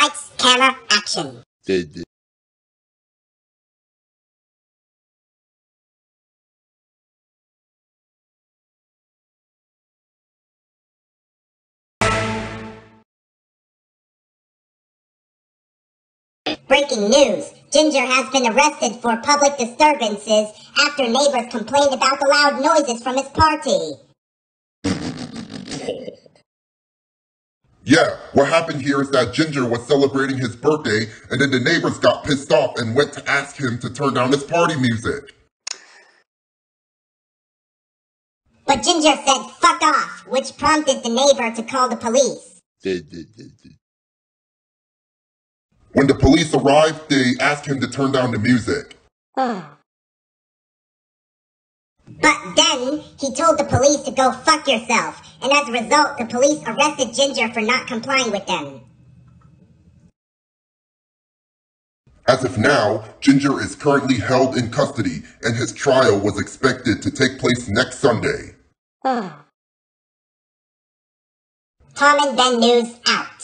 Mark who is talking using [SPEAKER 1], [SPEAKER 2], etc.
[SPEAKER 1] Lights, camera, action. Breaking news. Ginger has been arrested for public disturbances after neighbors complained about the loud noises from his party.
[SPEAKER 2] Yeah, what happened here is that Ginger was celebrating his birthday, and then the neighbors got pissed off and went to ask him to turn down his party music.
[SPEAKER 1] But Ginger said fuck off, which prompted the neighbor to call the police.
[SPEAKER 2] When the police arrived, they asked him to turn down the music.
[SPEAKER 1] But then he told the police to go fuck yourself, and as a result, the police arrested Ginger for not complying with them.
[SPEAKER 2] As of now, Ginger is currently held in custody, and his trial was expected to take place next Sunday.
[SPEAKER 1] Tom and Ben News out.